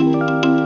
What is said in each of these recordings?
Thank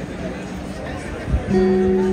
Hola, por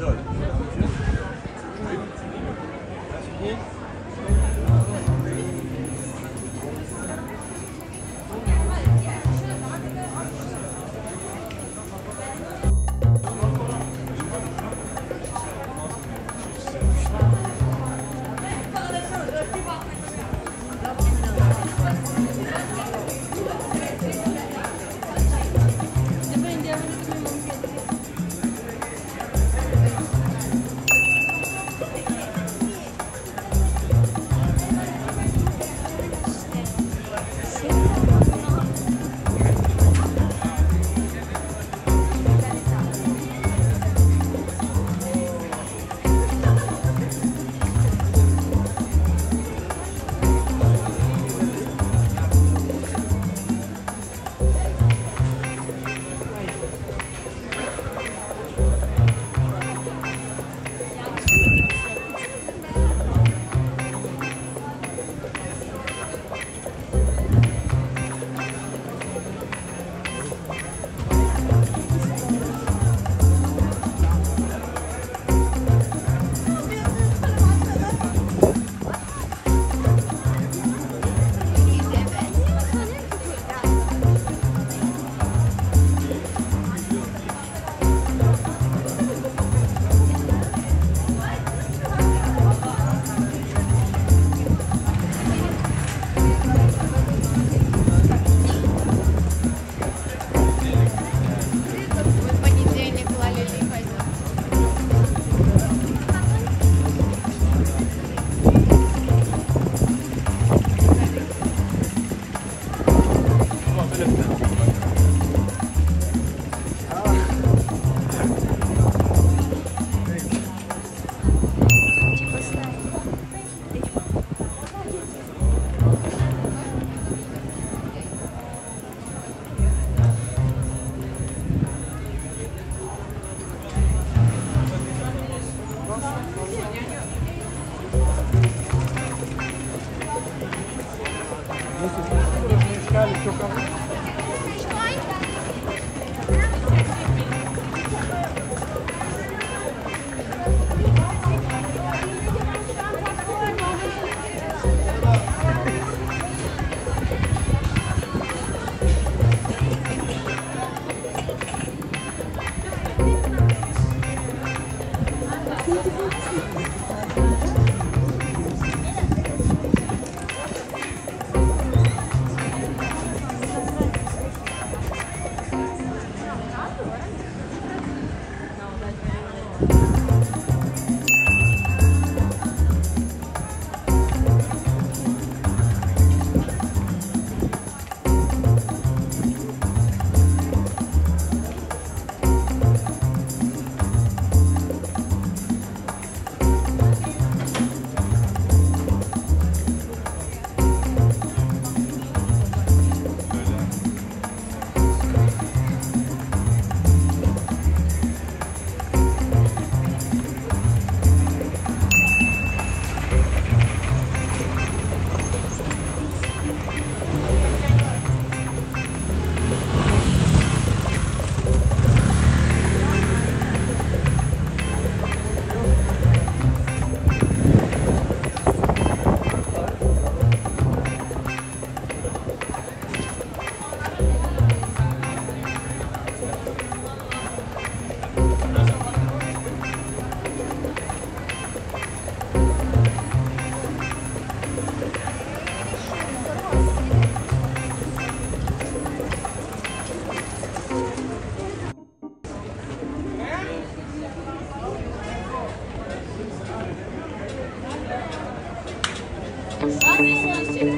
どう Sen